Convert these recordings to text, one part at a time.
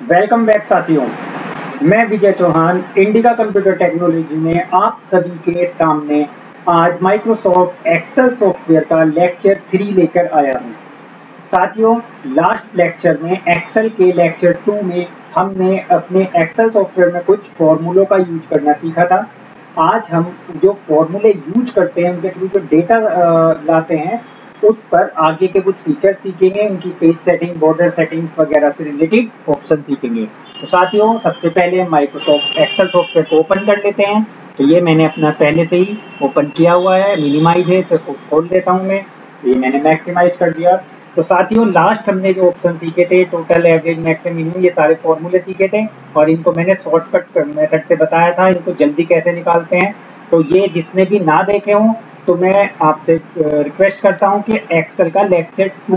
Welcome back साथियों। मैं Vijay Chauhan, indica computer technology में आप सभी के सामने आज माइक्रोसॉफ्ट एक्सेल सॉफ्टवेयर का लेक्चर थ्री लेकर आया हूँ। साथियों लास्ट लेक्चर में एक्सेल के लेक्चर टू में हमने अपने एक्सेल सॉफ्टवेयर में कुछ फॉर्मूलों का यूज़ करना सीखा था। आज हम जो फॉर्मूले यूज़ करते हैं, उनके थ्रू जो डेटा लाते हैं उस पर आगे के कुछ फीचर सीखेंगे, उनकी पेज सेटिंग बॉर्डर सेटिंग्स वगैरह से रिलेटेड ऑप्शन सीखेंगे। तो साथियों, सबसे पहले हम माइक्रोसॉफ्ट एक्सेल सॉफ्टवेयर को ओपन कर लेते हैं। तो ये मैंने अपना पहले से ही ओपन किया हुआ है। मिनिमाइज है, इसे खोल देता हूँ मैं। ये मैंने मैक्सिमाइज कर दिया। तो साथियों लास्ट हमने जो ऑप्शन सीखे थे टोटल एवरेज मैक्सिमम मिनिमम ये सारे फॉर्मूले सीखे थे। और इनको मैंने शॉर्टकट मेथड से बताया था, इनको जल्दी कैसे निकालते हैं। तो ये जिसने भी ना देखे हों तो मैं आपसे रिक्वेस्ट करता हूँ कि एक्सेल का लेक्चर टू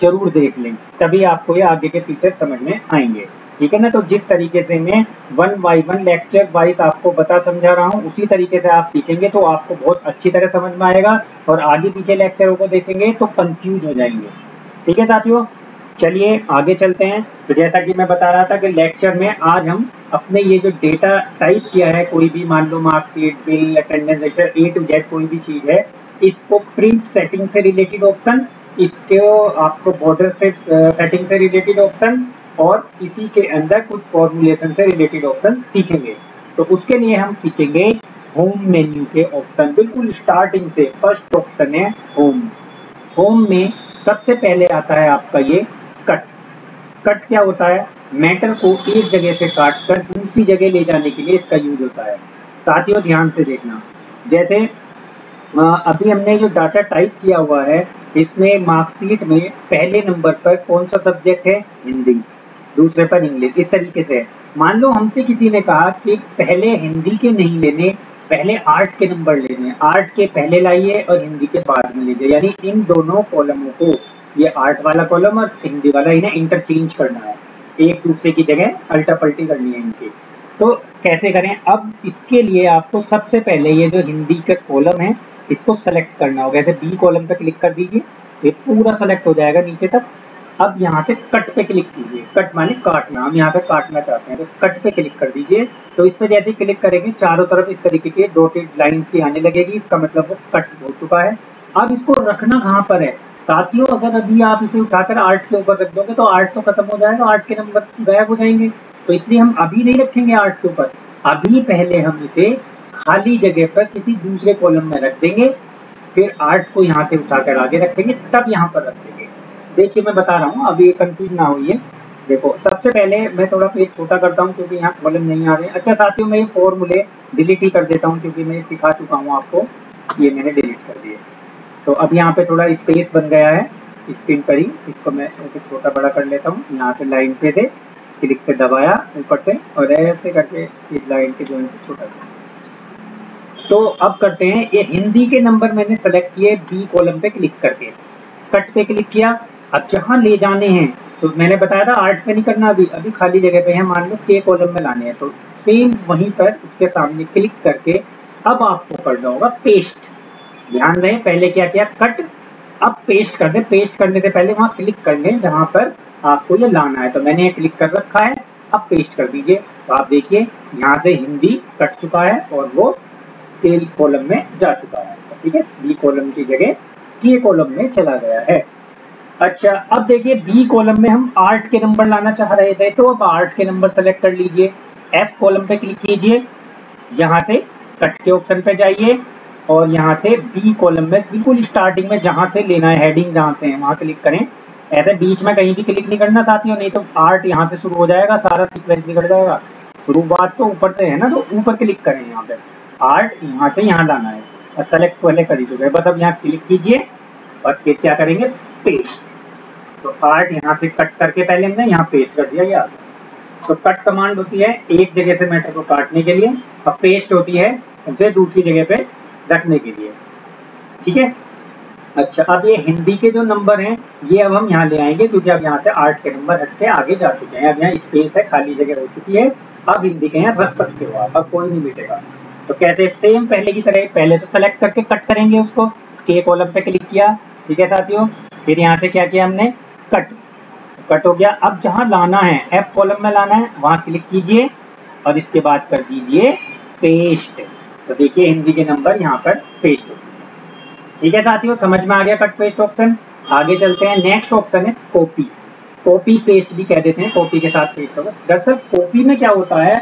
ज़रूर देख लें, तभी आपको ये आगे के फीचर समझ में आएँगे। ठीक है ना? तो जिस तरीके से मैं one by one lecture wise आपको बता समझा रहा हूँ, उसी तरीके से आप सीखेंगे तो आपको बहुत अच्छी तरह समझ में आएगा और आगे पीछे लेक्चरों को देखेंगे तो कंफ्यूज हो जाएँगे। ठीक है साथियों? चलिए, आगे चलते हैं। तो जैसा कि मैं बता रहा था कि लेक्चर में आज हम अपने ये जो डेटा टाइप किया है, कोई भी मान लो marksheet bill attendance letter A to Z कोई भी चीज़ है, इसको प्रिंट सेटिंग से रिलेटेड ऑप्शन इसके आपको बॉर्डर से सेटिंग से रिलेटेड ऑप्शन और इसी के अंदर कुछ फॉर्मुलेशन से रिलेटेड ऑप्शन सीखेंगे। तो उसके लिए हम सीखेंगे होम मेन्यू के ऑप्शन बिल्कुल स्टार्टिंग से फ़र्स्ट ऑप्शन है होम होम में सबसे पहले आता है आपका ये कट क्या होता है? मैटर को एक जगह से काट कर दूसरी जगह ले जाने के लिए इसका यूज़ होता है। साथियों, ध्यान से देखना। जैसे अभी हमने जो डाटा टाइप किया हुआ है, इसमें मार्कशीट में पहले नंबर पर कौन सा सब्जेक्ट है? हिंदी। दूसरे पर इंग्लिश इस तरीके से। मान लो हमसे किसी ने कहा कि पहले हिंदी के नहीं लेने, पहले आर्ट के नंबर लेने। आर्ट के पहले लाइए और हिंदी के बाद में लीजिए। यानी इन दोनों कॉलमों को ये आर्ट वाला कॉलम और हिंदी वाला, इन्हें इंटरचेंज करना है। एक दूसरे की जगह अल्टा पल्टी करनी है इनकी। तो कैसे करें? अब इसके लिए आपको सबसे पहले ये जो हिंदी का कॉलम है, इसको सेलेक्ट करना होगा। जैसे बी कॉलम पे क्लिक कर दीजिए, ये पूरा सेलेक्ट हो जाएगा नीचे तक। अब यहाँ से कट पे क्लिक कीजिए। कट माने काटना। हम यहाँ पे काटना चाहते हैं तो कट पे क्लिक कर दीजिए। तो इस पे जैसे क्लिक करेंगे, चारों तरफ़ इस तरीके के डोटेड लाइन सी आने लगेगी। इसका मतलब वो कट हो चुका है। अब इसको रखना कहाँ पर है? साथियों अगर अभी आप इसे उठाकर आर्ट के ऊपर रख दोगे तो आर्ट तो खत्म हो जाएगा, आर्ट के नंबर गायब हो जाएँगे। तो इसलिए हम अभी नहीं रखेंगे आर्ट के ऊपर। अभी पहले हम इसे खाली जगह पर किसी दूसरे कॉलम में रख देंगे, फिर आर्ट को यहाँ से उठाकर आगे रखेंगे, तब यहाँ पर रख देंगे। देखिए, मैं बता रहा हूँ, अभी कंफ्यूज ना होइए। देखो, सबसे पहले मैं थोड़ा पेज छोटा करता हूँ, क्योंकि यहाँ कॉलम नहीं आ रहे अच्छा साथियों, मैं ये फॉर्मूले डिलीट ही कर देता हूँ, क्योंकि मैं सिखा चुका हूँ आपको। ये मैंने डिलीट कर दिए। तो अब यहाँ पे थोड़ा स्पेस बन गया है। स्क्रीन पर ही इसको मैं ऐसे छोटा बड़ा कर लेता हूँ। यहाँ पे लाइन पे थे क्लिक से दबाया ऊपर से और ऐसे करके इस लाइन के जो छोटा तो अब करते हैं। ये हिंदी के नंबर मैंने सेलेक्ट किए बी कॉलम पे क्लिक करके। कट पे क्लिक किया। अब जहाँ ले जाने हैं तो मैंने बताया था आर्ट पे नहीं करना अभी। अभी खाली जगह पे है। मान लो के कॉलम में लाने हैं। तो सेम वहीं पर उसके सामने क्लिक करके अब आपको करना होगा पेस्ट ध्यान रहे पहले क्या किया? कट अब पेस्ट कर दे। पेस्ट करने से पहले वहाँ क्लिक कर लें, जहाँ पर आपको ये लाना है। तो मैंने ये क्लिक कर रखा है। अब पेस्ट कर दीजिए। तो आप देखिए, यहाँ से हिंदी कट चुका है और वो तेल कॉलम में जा चुका है। ठीक है बी कॉलम की जगह के कॉलम में चला गया है। अच्छा अब देखिए बी कॉलम में हम आर्ट के नंबर लाना चाह रहे थे। तो अब आर्ट के नंबर सेलेक्ट कर लीजिए। एफ़ कॉलम पे क्लिक कीजिए। यहाँ से कट के ऑप्शन पे जाइए। और यहाँ से बी कॉलम में बिल्कुल स्टार्टिंग में जहाँ से लेना है हेडिंग जहाँ से है, वहाँ क्लिक करें। ऐसे बीच में कहीं भी क्लिक नहीं करना साथियों, नहीं तो आर्ट यहाँ से शुरू हो जाएगा, सारा सीक्वेंस निकल जाएगा। शुरुआत तो ऊपर से है ना तो ऊपर क्लिक करें यहाँ पे। आर्ट यहाँ से यहाँ लाना है। और सेलेक्ट पहले कर दीजिए। बस अब यहाँ क्लिक कीजिए और फिर क्या करेंगे? पेस्ट तो आर्ट यहाँ से कट करके पहले हमने यहाँ पेस्ट कर दिया यार तो कट कमांड होती है एक जगह से मैटर को काटने के लिए। और पेस्ट होती है उसे दूसरी जगह पे। रखने के लिए। ठीक है? अच्छा अब ये हिंदी के जो नंबर हैं, ये अब हम यहाँ ले आएँगे, क्योंकि अब यहाँ से आर्ट के नंबर हट के आगे जा चुके हैं। अब यहाँ स्पेस है, खाली जगह हो चुकी है। अब हिंदी के यहाँ रख सकते हो आप, अब कोई नहीं मिटेगा। तो कैसे सेम पहले की तरह, पहले तो सेलेक्ट करके कट करेंगे उसको। के कॉलम पे क्लिक किया। ठीक है साथियों? फिर यहाँ से क्या किया हमने? कट कट हो गया। अब जहाँ लाना है एफ़ कॉलम में लाना है, वहाँ क्लिक कीजिए और इसके बाद कर दीजिए पेस्ट तो देखिए हिंदी के नंबर यहाँ पर पेस्ट हो ठीक है साथियों, समझ में आ गया कट पेस्ट ऑप्शन आगे चलते हैं नेक्स्ट ऑप्शन है कॉपी कॉपी पेस्ट भी कह देते हैं कॉपी के साथ पेस्ट होगा। दरअसल कॉपी में क्या होता है,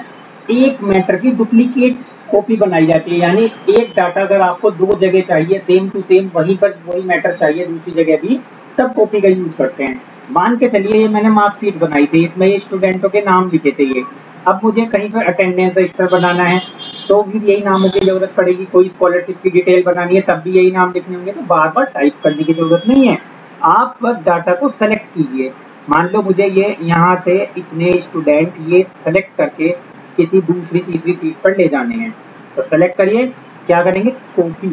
एक मैटर की डुप्लीकेट कॉपी बनाई जाती है। यानी एक डाटा अगर आपको दो जगह चाहिए सेम टू सेम वहीं पर वही मैटर चाहिए, दूसरी जगह भी, तब कॉपी का यूज़ करते हैं। मान के चलिए, ये मैंने मार्कशीट बनाई थी। इसमें स्टूडेंटों के नाम लिखे थे ये। अब मुझे कहीं पर अटेंडेंस रजिस्टर बनाना है। तो भी यही नामों की ज़रूरत पड़ेगी, कोई स्कॉलरशिप की डिटेल बनानी है, तब भी यही नाम लिखने होंगे तो बार बार टाइप करने की ज़रूरत नहीं है। आप बस डाटा को सेलेक्ट कीजिए। मान लो मुझे ये यहाँ से इतने स्टूडेंट ये सेलेक्ट करके किसी दूसरी, तीसरी सीट पर ले जाने हैं। तो सेलेक्ट करिए, क्या करेंगे? कॉपी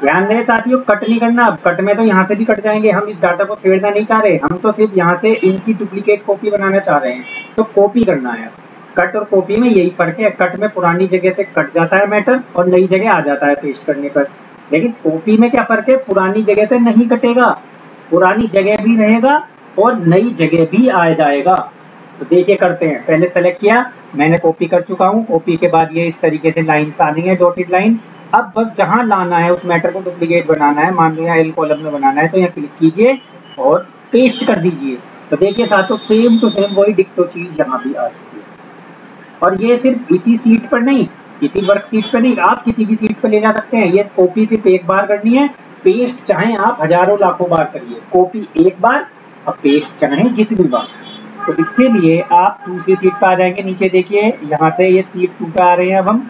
ध्यान दें साथियों कट नहीं करना। अब कट में तो यहाँ से भी कट जाएँगे। हम इस डाटा को छेड़ना नहीं चाह रहे। हम तो सिर्फ़ यहाँ से इनकी डुप्लीकेट कॉपी बनाना चाह रहे हैं। तो कॉपी करना है। कट और कॉपी में यही फ़र्क है कट में पुरानी जगह से कट जाता है मैटर और नई जगह आ जाता है पेस्ट करने पर। लेकिन कॉपी में क्या फ़र्क है? पुरानी जगह से नहीं कटेगा। पुरानी जगह भी रहेगा और नई जगह भी आ जाएगा। तो देखिए करते हैं। पहले सेलेक्ट किया, मैंने कॉपी कर चुका हूँ। कॉपी के बाद ये इस तरीके से लाइन आनी है डॉटेड लाइन अब बस जहाँ लाना है, उस मैटर को डुप्लीकेट बनाना है। मान लो यहाँ एल कॉलम में बनाना है तो यहाँ क्लिक कीजिए और पेस्ट कर दीजिए। तो देखिए साथों सेम टू तो सेम वही डिक्टो चीज़ यहाँ भी आ है। और ये सिर्फ़ इसी सीट पर नहीं, किसी वर्क सीट पर नहीं, आप किसी भी सीट पर ले जा सकते हैं। ये कॉपी सिर्फ़ एक बार करनी है। पेस्ट चाहे आप, हज़ारों लाखों बार करिए। कॉपी एक बार और पेस्ट चाहे जितनी बार। तो इसके लिए आप दूसरी सीट पर आ जाएँगे। नीचे देखिए, यहाँ से ये सीट टू आ रहे हैं अब हम।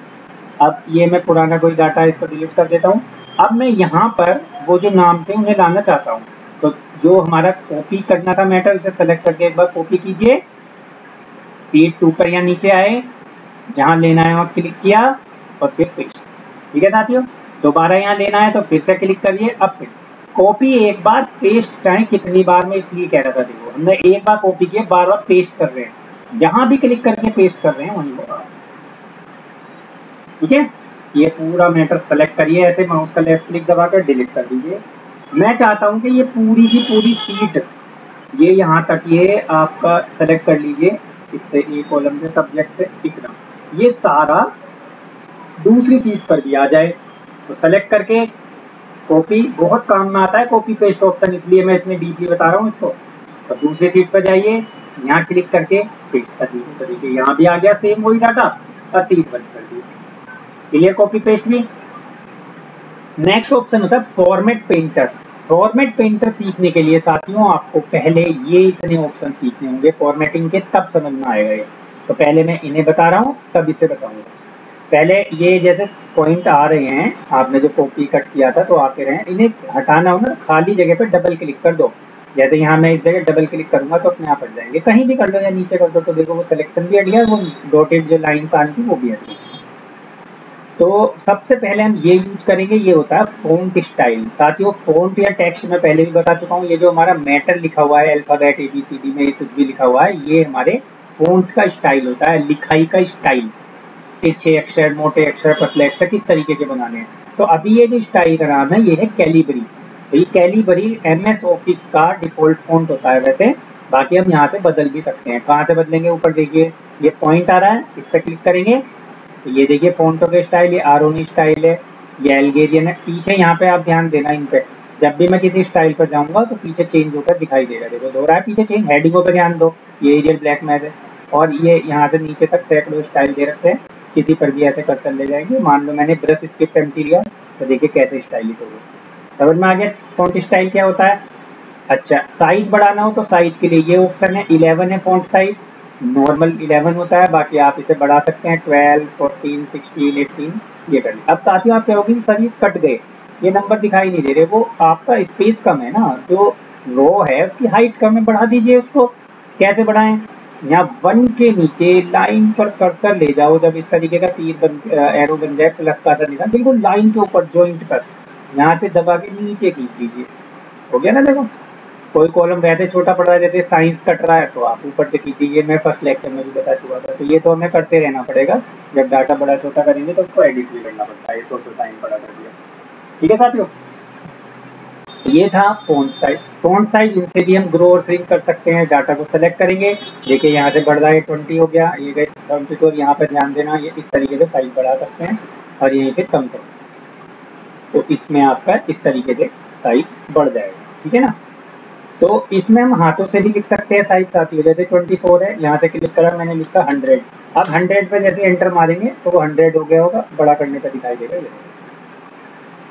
अब ये मैं पुराना कोई डाटा इसको डिलीट कर देता हूँ। अब मैं यहाँ पर वो जो नाम थे, उन्हें लाना चाहता हूँ। तो जो हमारा कॉपी करना था मैटर उसे सेलेक्ट करके एक बार कॉपी कीजिए। सीट टू पर यहाँ नीचे आए, जहाँ लेना है वहाँ क्लिक किया और फिर फिक्स ठीक है साथियों? दोबारा यहाँ लेना है तो फिर से क्लिक करिए। अब कॉपी एक बार पेस्ट चाहे कितनी बार में इसलिए कह रहा था देखो, हमने एक बार कॉपी किया बार बार पेस्ट कर रहे हैं। जहाँ भी क्लिक करके पेस्ट कर रहे हैं, वहीं होगा ठीक है? ये पूरा मैटर सेलेक्ट करिए, ऐसे माउस का लेफ़्ट क्लिक दबाकर डिलीट कर दीजिए। मैं चाहता हूँ कि ये पूरी की पूरी सीट ये यहाँ तक ये आपका सेलेक्ट कर लीजिए। इससे ए कॉलम से सब्जेक्ट से इतना ये सारा दूसरी सीट पर भी आ जाए। तो सेलेक्ट करके कॉपी बहुत काम में आता है कॉपी पेस्ट ऑप्शन इसलिए मैं इतनी डीपली बता रहा हूँ इसको। तो दूसरे सीट पर जाइए, यहाँ क्लिक करके पेस्ट कर दीजिए। तो देखिए यहाँ भी आ गया सेम वही डाटा और सीट बंद कर दीजिए। क्लियर कॉपी पेस्ट भी? नेक्स्ट ऑप्शन होता है फॉर्मेट पेंटर फॉर्मेट पेंटर सीखने के लिए, साथियों, आपको पहले ये इतने ऑप्शन सीखने होंगे फॉर्मेटिंग के, तब समझ में आएगा ये। तो पहले मैं इन्हें बता रहा हूँ, तब इसे बताऊँगा। पहले ये जैसे पॉइंट आ रहे हैं, आपने जो कॉपी कट किया था तो आते रहे। इन्हें हटाना हो ना, खाली जगह पर डबल क्लिक कर दो। जैसे यहाँ मैं इस जगह डबल क्लिक करूँगा तो अपने आप हट जाएँगे। कहीं भी कर लो या नीचे कर दो तो देखो वो सिलेक्शन भी हट गया वो डॉटेड जो लाइन आनी थी वो भी हट गई तो सबसे पहले हम ये यूज़ करेंगे, ये होता है फोन्ट स्टाइल साथियों फोन्ट या टेक्स्ट में पहले भी बता चुका हूँ, ये जो हमारा मैटर लिखा हुआ है alphabet A B C D में कुछ भी लिखा हुआ है, ये हमारे फोन्ट का स्टाइल होता है, लिखाई का स्टाइल तिरछे अक्षर, मोटे अक्षर, पतले अक्षर किस तरीके के बनाने हैं? तो अभी ये जो स्टाइल का नाम है, ये है कैलिबरी तो ये कैलिबरी एम एस ऑफ़िस का डिफ़ॉल्ट फॉन्ट होता है वैसे. बाकी हम यहाँ से बदल भी सकते हैं. कहाँ से बदलेंगे? ऊपर देखिए, ये पॉइंट आ रहा है, इस पर क्लिक करेंगे. ये देखिए फोनटो के स्टाइल ये आरोनी स्टाइल है, ये एल्गेरियन है। पीछे यहाँ पे आप ध्यान देना इन पे। जब भी मैं किसी स्टाइल पर जाऊँगा तो पीछे चेंज होकर दिखाई देगा। देखो, दो रहा है पीछे चेंज हेडिंगों पर ध्यान दो, ये एरियल ब्लैक मैच है। और ये यहाँ से नीचे तक सैकड़ों स्टाइल दे रखते हैं। किसी पर भी ऐसे कर्सर ले जाएँगे। मान लो मैंने ब्रश स्क्रिप्ट एम्प्टी लिया तो देखिए कैसे स्टाइलिश हो गया। समझ में आ गया फॉन्ट स्टाइल क्या होता है? अच्छा साइज़ बढ़ाना हो तो साइज़ के लिए ये ऑप्शन है। 11 है फॉन्ट साइज़ नॉर्मल 11 होता है बाकी आप इसे बढ़ा सकते हैं 12, 14, 16, 18 ये कर अब साथियों आप कहोगे सर ये कट गए। ये नंबर दिखाई नहीं दे रहे वो आपका स्पेस कम है ना जो रो है उसकी हाइट कम है बढ़ा दीजिए उसको। कैसे बढ़ाएँ? यहाँ वन के नीचे लाइन पर कर्सर ले जाओ जब इस तरीके का तीर बन एरो बन जाए प्लस का असर निशान बिल्कुल लाइन के ऊपर ज्वाइंट पर यहाँ से दबा के नीचे खींच लीजिए हो गया ना देखो? कोई कॉलम वैसे छोटा पड़ रहा है जैसे साइंस कट रहा है तो आप ऊपर से खींचिए मैं फ़र्स्ट लेक्चर में भी बता चुका था। तो ये तो हमें करते रहना पड़ेगा। जब डाटा बड़ा छोटा करेंगे तो उसको एडिट भी करना पड़ता है, ये तो टाइम पड़ा कर दिया। ठीक है साथियों? ये था फ़ोन साइज़ फ़ोन साइज़ इनसे भी हम ग्रो और श्रिंक कर सकते हैं। डाटा को सेलेक्ट करेंगे। देखिए, यहाँ से बढ़ रहा है ट्वेंटी हो गया। ये गए ट्वेंटी टू यहाँ पर ध्यान देना, ये इस तरीके से साइज़ बढ़ा सकते हैं और यहीं से कम कर। तो इसमें आपका इस तरीके से साइज़ बढ़ जाएगा। ठीक है ना? तो इसमें हम हाथों से भी लिख सकते हैं साइज़ साथी जैसे ट्वेंटी फोर है, यहाँ से क्लिक करा, मैंने लिखा हंड्रेड अब हंड्रेड पे जैसे एंटर मारेंगे तो वो हंड्रेड हो गया होगा, बड़ा करने पर दिखाई देगा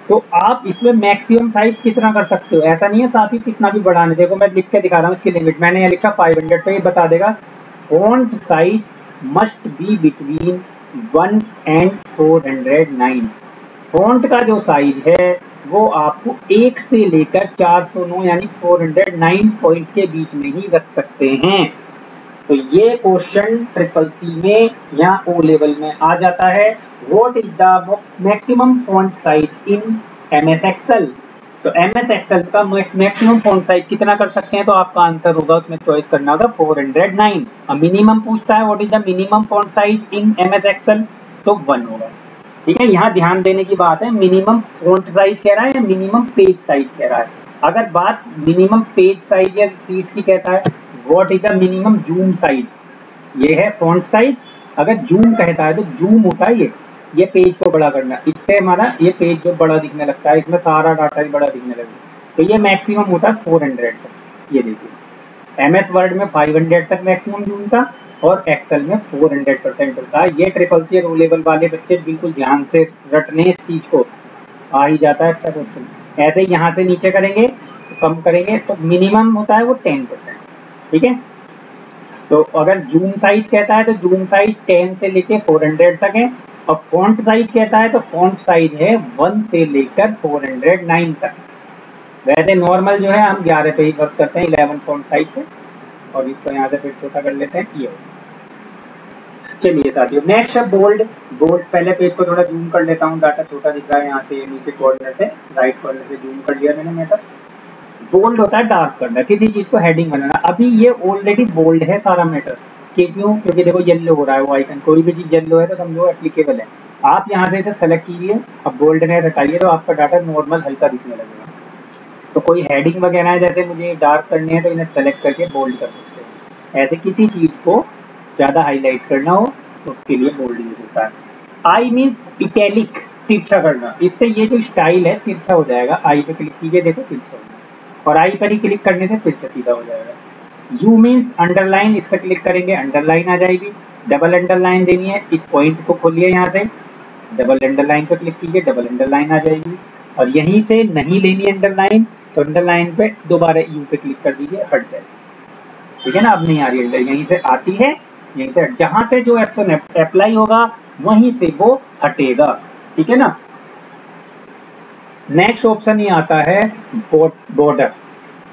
तो आप इसमें मैक्सिमम साइज़ कितना कर सकते हो? ऐसा नहीं है, साथ ही कितना भी बढ़ाने। देखो, मैं लिख के दिखा रहा हूँ इसकी लिमिट मैंने यहाँ लिखा 500 तो ये बता देगा font size must be between one and four hundred nine font का जो साइज़ है वो आपको एक से लेकर 409 यानी 409 पॉइंट के बीच में ही रख सकते हैं। तो ये क्वेश्चन ट्रिपल सी में या ओ लेवल में आ जाता है। What is the maximum font size in MS Excel? तो एम एस एक्सएल का मैक्सिमम फॉन्ट साइज़ कितना कर सकते हैं? तो आपका आंसर होगा, उसमें चॉइस करना होगा 409 अब मिनिमम पूछता है what is the minimum font size in MS S XL तो वन होगा। ठीक है? यहाँ ध्यान देने की बात है मिनिमम फॉन्ट साइज़ कह रहा है या मिनिमम पेज साइज़ कह रहा है? अगर बात मिनिमम पेज साइज़ या सीट की कहता है what is the minimum zoom size ये है फॉन्ट साइज़ अगर जूम कहता है तो जूम होता है ये। ये पेज को बड़ा करना। इससे हमारा ये पेज जो बड़ा दिखने लगता है, इसमें सारा डाटा भी बड़ा दिखने लगेगा। तो ये मैक्सिमम होता है फोर हंड्रेड तक। ये देखिए। एम वर्ड में फाइव हंड्रेड तक मैक्सिमम जूम था। और एक्सेल में फोर हंड्रेड परसेंट होता है। ये ट्रिपल सी लेवल वाले बच्चे बिल्कुल ध्यान से रटने इस चीज़ को आ ही जाता है एक्सेल क्वेश्चन ऐसे यहाँ से नीचे करेंगे तो कम करेंगे तो मिनिमम होता है वो टेन परसेंट ठीक है? तो अगर जूम साइज़ कहता है तो जूम साइज़ टेन से लेके फोर हंड्रेड तक है। और फॉन्ट साइज़ कहता है तो फॉन्ट साइज़ है वन से लेकर 409 तक। वैसे नॉर्मल जो है, हम ग्यारह पे ही वर्क करते हैं इलेवन फॉन्ट साइज़ पे। और इसको यहाँ से फिर छोटा कर लेते हैं, ये चलिए साथियों नेक्स्ट है बोल्ड बोल्ड पहले पेज को थोड़ा जूम कर लेता हूँ डाटा छोटा दिख रहा है यहाँ से, नीचे कॉर्नर से राइट कॉर्नर से जूम कर लिया मैंने मैटर बोल्ड होता है डार्क करना किसी चीज़ को हेडिंग बनाना। अभी ये ऑलरेडी बोल्ड है सारा मैटर क्यों? क्योंकि देखो येलो हो रहा है वो आइकन कोई भी चीज़ येलो है तो समझो एप्लीकेबल है। आप यहाँ से इसे सेलेक्ट कीजिए, अब गोल्डनेस हटाइए तो आपका डाटा नॉर्मल हल्का दिखने लगेगा। तो कोई हेडिंग वगैरह है जैसे मुझे डार्क करनी है तो इन्हें सेलेक्ट करके बोल्ड कर सकते हैं। ऐसे किसी चीज़ को ज़्यादा हाईलाइट करना हो तो उसके लिए बोल्ड यूज़ होता है। आई मीन्स इटैलिक तिरछा करना। इससे ये जो स्टाइल है, तिरछा हो जाएगा। आई पे क्लिक कीजिए, देखो तिरछा हो जाएगा और आई पर ही क्लिक करने से फिर से सीधा हो जाएगा। यू मीन्स अंडरलाइन इस पर क्लिक करेंगे अंडरलाइन आ जाएगी। डबल अंडरलाइन देनी है, इस पॉइंट को खोलिए यहाँ से। डबल अंडरलाइन पर क्लिक कीजिए डबल अंडरलाइन आ जाएगी। और यहीं से नहीं लेनी अंडरलाइन तो अंडरलाइन पे दोबारा यू पे क्लिक कर दीजिए, हट जाएगी। ठीक है ना? अब नहीं आ रही है। यहीं से आती है से जहाँ से जो एक्शन अप्लाई होगा, वहीं से वो हटेगा। ठीक है ना? नेक्स्ट ऑप्शन ये आता है बॉर्डर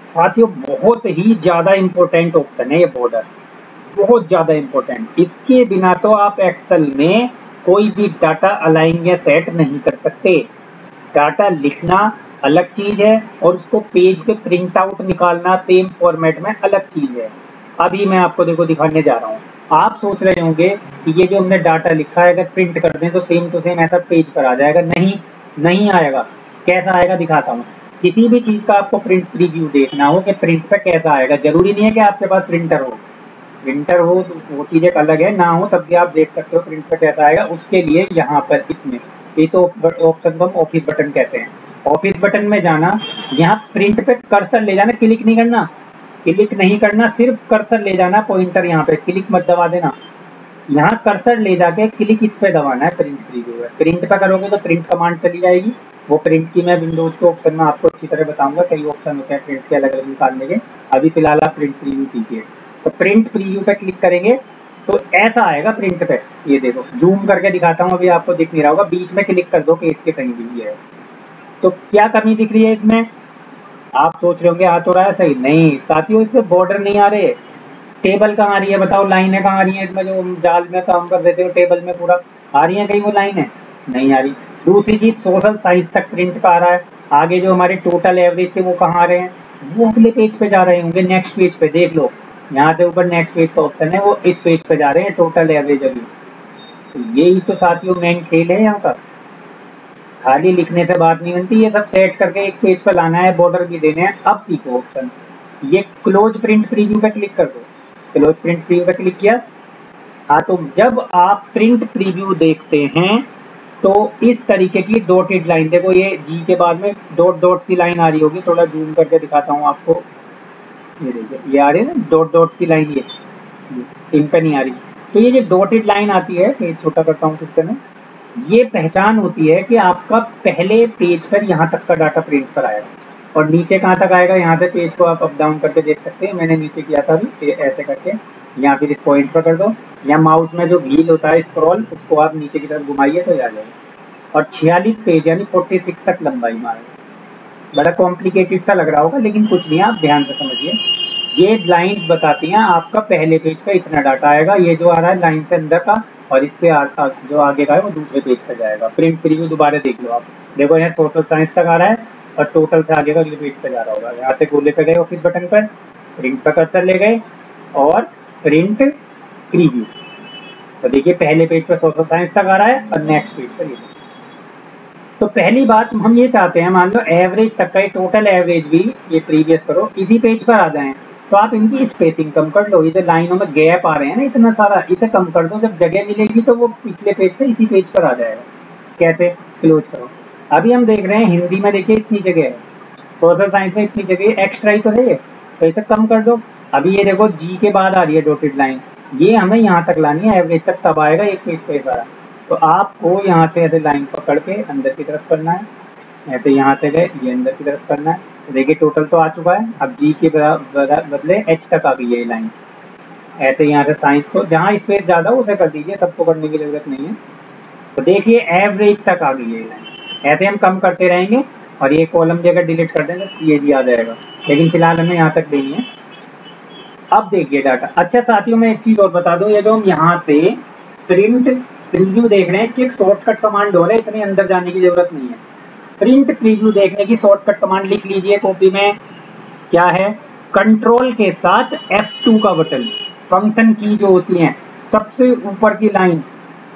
साथियों, बहुत ही ज़्यादा इंपॉर्टेंट ऑप्शन है ये बॉर्डर बहुत ज़्यादा इंपॉर्टेंट इसके बिना तो आप एक्सेल में कोई भी डाटा अलाइन या सेट नहीं कर सकते। डाटा लिखना अलग चीज़ है और उसको पेज पे प्रिंट आउट निकालना सेम फॉर्मेट में अलग चीज़ है। अभी मैं आपको देखो दिखाने जा रहा हूँ। आप सोच रहे होंगे कि ये जो हमने डाटा लिखा है, अगर प्रिंट कर दें तो सेम टू सेम ऐसा पेज पर आ जाएगा। नहीं नहीं आएगा। कैसा आएगा दिखाता हूँ। किसी भी चीज़ का आपको प्रिंट प्रीव्यू देखना हो कि प्रिंट पे कैसा आएगा। ज़रूरी नहीं है कि आपके पास प्रिंटर हो। प्रिंटर हो तो वो चीज़ एक अलग है। ना हो तब भी आप देख सकते हो प्रिंट पर कैसा आएगा। उसके लिए यहाँ पर इसमें ये तो ऑप्शन को हम ऑफ़िस बटन कहते हैं। ऑफ़िस बटन में जाना, यहाँ प्रिंट पे कर्सर ले जाना क्लिक नहीं करना। क्लिक नहीं करना, सिर्फ़ कर्सर ले जाना पॉइंटर यहाँ पे, क्लिक मत दबा देना। यहाँ कर्सर ले जाके क्लिक इस पे दबाना है प्रिंट प्रीव्यू है। प्रिंट पे करोगे तो प्रिंट कमांड चली जाएगी। वो प्रिंट की मैं विंडोज़ के ऑप्शन में आपको अच्छी तरह बताऊँगा, कई ऑप्शन होते हैं प्रिंट के अलग अलग निकालने के। अभी फ़िलहाल आप प्रिंट प्रीव्यू सीखिए तो प्रिंट प्रीव्यू पे क्लिक करेंगे तो ऐसा आएगा प्रिंट पे। ये देखो जूम करके दिखाता हूँ, अभी आपको दिख नहीं रहा होगा। बीच में क्लिक कर दो पेज के कहीं भी है। तो क्या कमी दिख रही है इसमें? आप सोच रहे होंगे आ तो रहा है सही। नहीं, साथियों इसमें बॉर्डर नहीं आ रहे। टेबल कहाँ आ रही है बताओ, लाइनें कहाँ आ रही है? इसमें जो जाल में काम कर देते हो टेबल में पूरा आ रही है कहीं वो लाइन? है नहीं आ रही। दूसरी चीज़ सोशल साइज़ तक प्रिंट का आ रहा है। आगे जो हमारे टोटल एवरेज थे, वो कहाँ आ रहे हैं? वो अगले पेज पे जा रहे होंगे नेक्स्ट पेज पे, देख लो। यहाँ से ऊपर नेक्स्ट पेज का ऑप्शन है, वो इस पेज पे जा रहे हैं टोटल एवरेज अभी। तो यही तो साथियों मेन खेल है यहाँ का। खाली लिखने से बात नहीं बनती, ये सब सेट करके एक पेज पर लाना है बॉर्डर भी देने हैं, अब सीखो ऑप्शन ये क्लोज प्रिंट प्रीव्यू पे क्लिक कर दो। क्लोज प्रिंट प्रीव्यू पे क्लिक किया। हाँ तो जब आप प्रिंट प्रीव्यू देखते हैं तो इस तरीके की डॉटेड लाइन देखो ये जी के बाद में डॉट डॉट की लाइन आ रही होगी, थोड़ा जूम करके दिखाता हूँ आपको। ये देखिए, ये आ रही है ना डॉट डॉट की लाइन ये। इन पर नहीं आ रही। तो ये जो डॉटेड लाइन आती है पेज छोटा करता हूँ कुछ समय। ये पहचान होती है कि आपका पहले पेज पर यहाँ तक का डाटा प्रिंट पर आएगा और नीचे कहाँ तक आएगा? यहाँ से पेज को आप अप डाउन करके देख सकते हैं। मैंने नीचे किया था अभी ऐसे करके। या फिर इस पॉइंट पर कर दो। या माउस में जो व्हील होता है स्क्रॉल उसको आप नीचे की तरफ़ घुमाइए तो आ जाएगा। और छियालीस पेज यानी फोर्टी सिक्स तक लंबाई मारेगा बड़ा कॉम्प्लिकेटेड सा लग रहा होगा, लेकिन कुछ नहीं, आप ध्यान से समझिए। ये लाइंस बताती हैं, आपका पहले पेज पे इतना डाटा आएगा। ये जो आ रहा है लाइन से अंदर का और इससे जो आगे का है वो दूसरे पेज पर जाएगा। प्रिंट प्रीव्यू दोबारा देख लो आप। देखो यहाँ सोशल साइंस तक आ रहा है और टोटल से आगे का अगले पेज पर जा रहा होगा। यहाँ से गोले पे गए ऑफ़िस बटन पर प्रिंट पर कर्सर ले गए और प्रिंट प्रीव्यू तो देखिए पहले पेज पर सोशल साइंस तक आ रहा है और नेक्स्ट पेज पर ये। तो पहली बात हम ये चाहते हैं, मान लो एवरेज तक का टोटल एवरेज भी ये प्रीवियस करो, इसी पेज पर आ जाए। तो आप इनकी स्पेसिंग कम कर लो। ये जो लाइनों में गैप आ रहे हैं ना इतना सारा। इसे कम कर दो। जब जगह मिलेगी तो वो पिछले पेज से इसी पेज पर आ जाएगा। कैसे? क्लोज करो। अभी हम देख रहे हैं हिंदी में देखिए इतनी जगह है। सोशल साइंस में इतनी जगह एक्स्ट्रा ही तो है ये। तो इसे कम कर दो। अभी ये देखो जी के बाद आ रही है डोटेड लाइन ये हमें यहाँ तक लानी है। एवरेज तक तब आएगा एक पेज पे सारा तो आपको यहाँ से ऐसे लाइन पकड़ के अंदर की तरफ़ करना है। ऐसे यहाँ से गए, ये अंदर की तरफ़ करना है। देखिए टोटल तो आ चुका है। अब जी के बदले एच तक आ गई है लाइन ऐसे यहाँ से साइंस को, जहाँ स्पेस ज़्यादा उसे कर दीजिए। सबको करने की ज़रूरत नहीं है। तो देखिए एवरेज तक आ गई है लाइन ऐसे हम कम करते रहेंगे और ये कॉलम जगह डिलीट कर देंगे तो ये भी आ जाएगा। लेकिन फ़िलहाल हमें यहाँ तक नहीं है। अब देखिए डाटा अच्छा साथियों, मैं एक चीज़ और बता दूँ। ये जो हम यहाँ से प्रिंट प्रीव्यू देख रहे हैं, इसकी एक शॉर्टकट कमांड हो रहा है। इतने अंदर जाने की ज़रूरत नहीं है। प्रिंट प्रीव्यू देखने की शॉर्टकट कमांड लिख लीजिए कॉपी में। क्या है? कंट्रोल के साथ F2 का बटन। फ़ंक्शन की जो होती है, सबसे ऊपर की line.